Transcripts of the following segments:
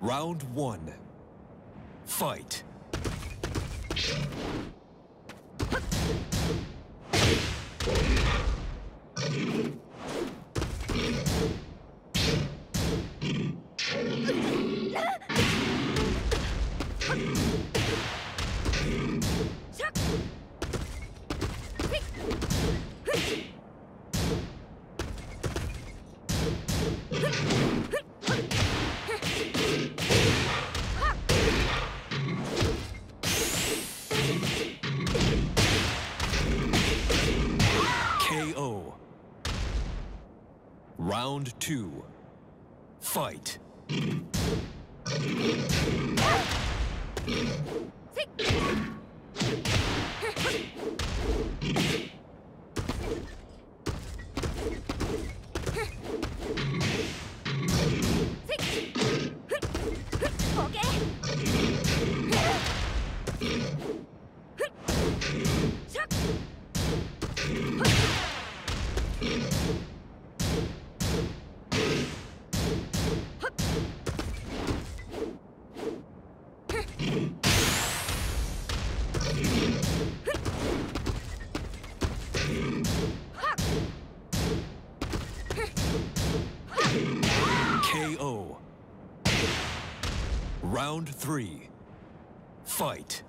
Round one. Fight. Round two. Fight. Round three. Fight.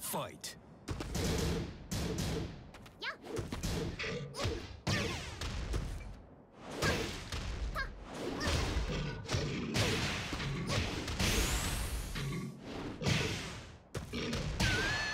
Fight.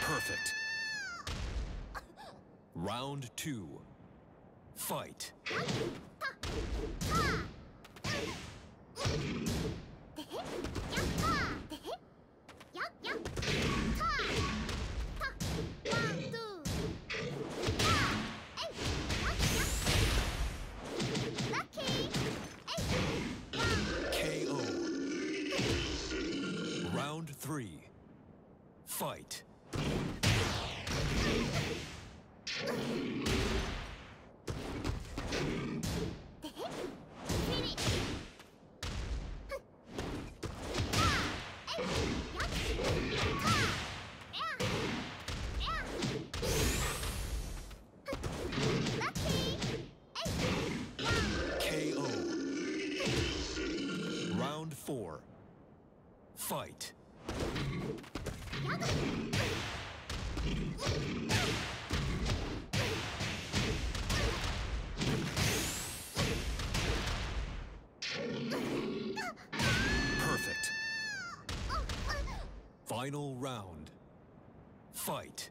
Perfect. Round two. Fight. Perfect. Final round. Fight.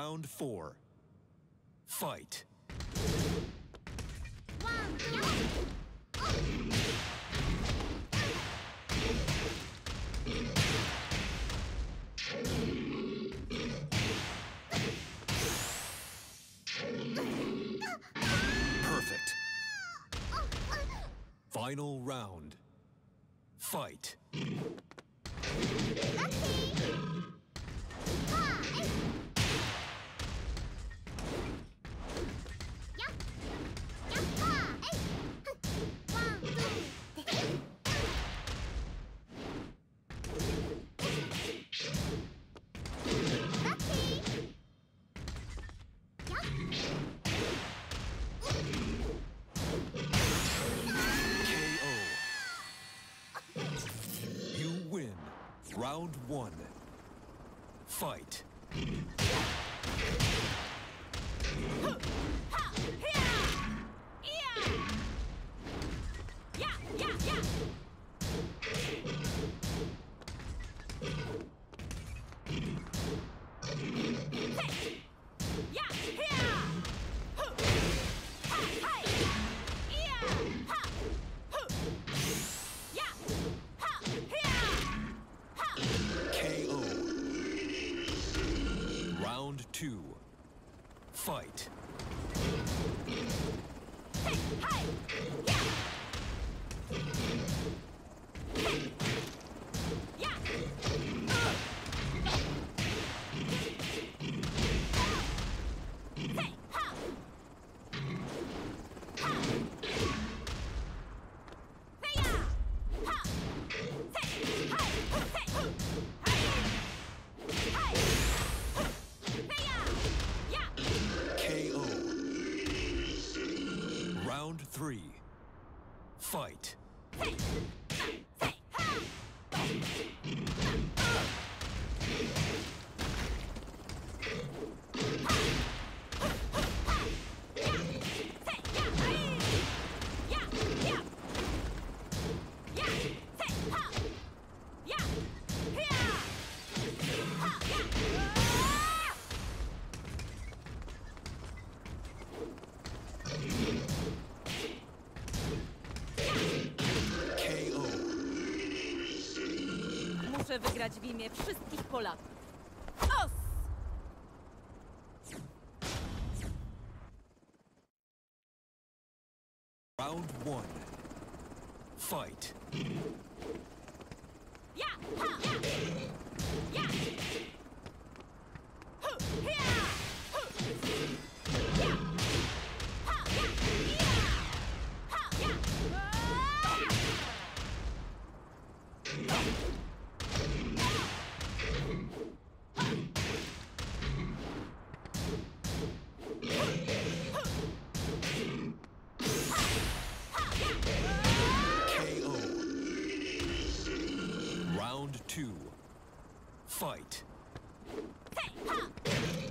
Round four. Fight. Perfect. Final round. Fight. Round one. Fight. Fight. Hey, hey, yeah. hey. Wygrać w imię wszystkich Polaków. Os! Round one. Fight. Ja! Ha! Ja! Ja! Round two. Fight. Hey,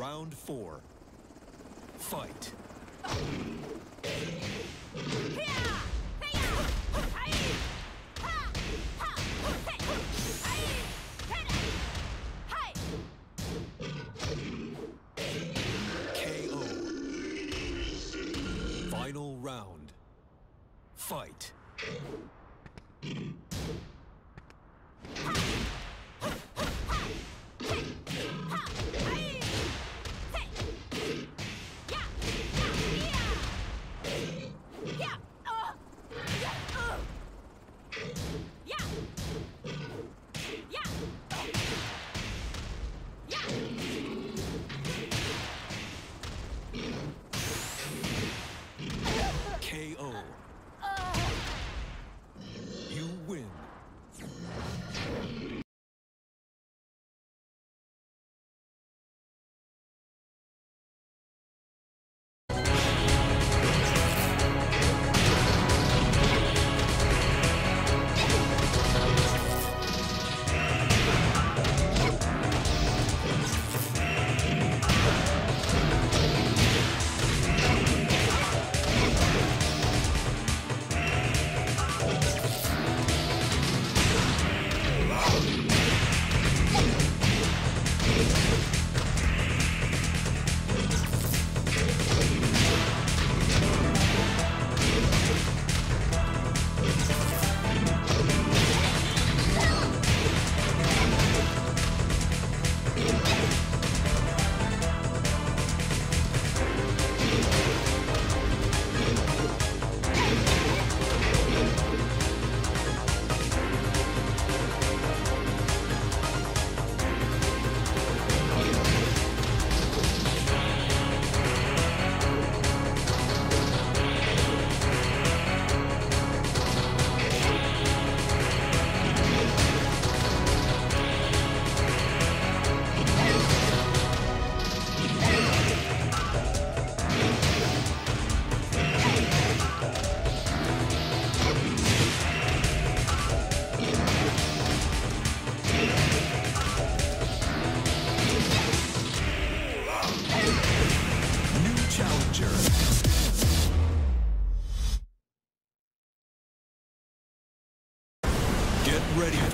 Round four. Fight. Final round. Fight.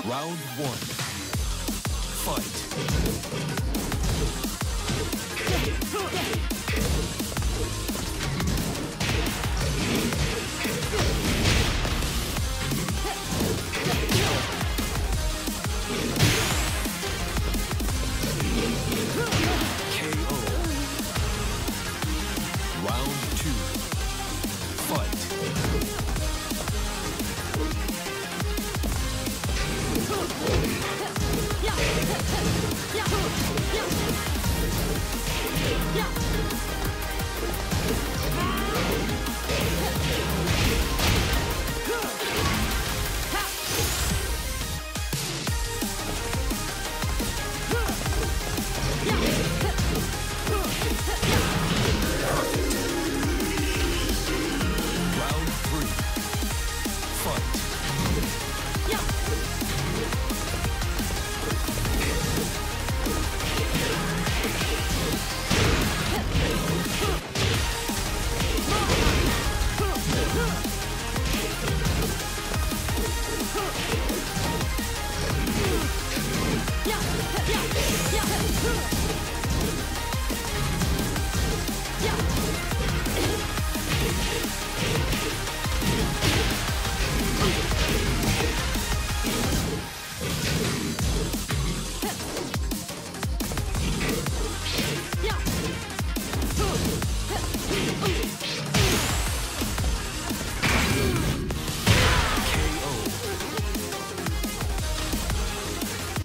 Round one. Fight.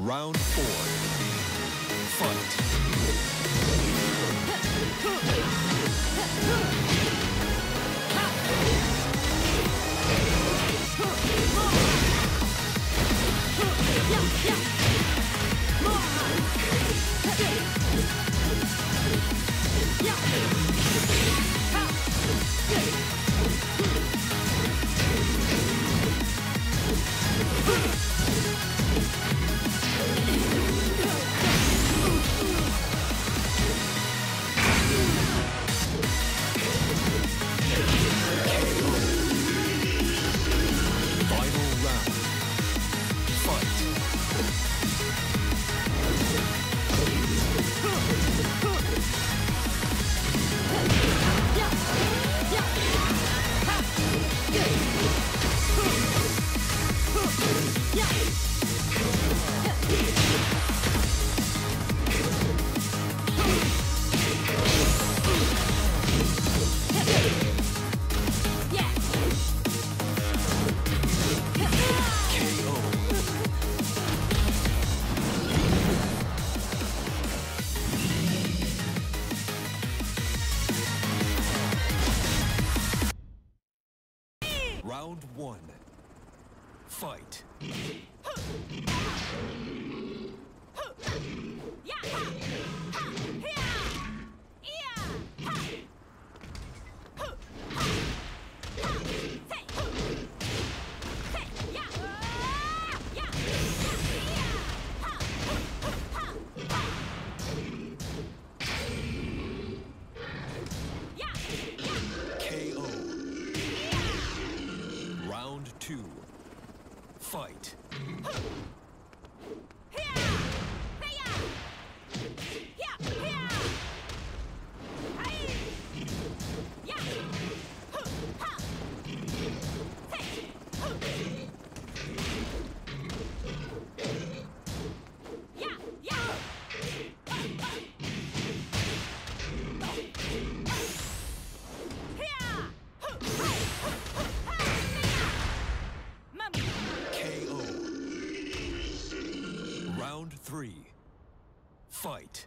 Round four. Fight. Fight. Fight.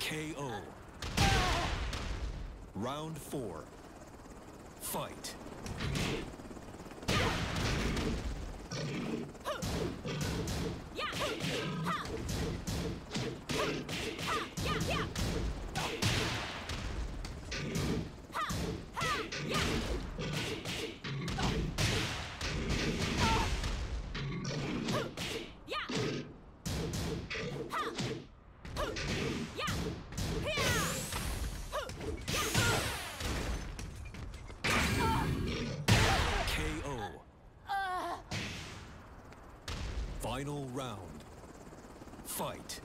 KO. Round four. Fight. Final round. Fight.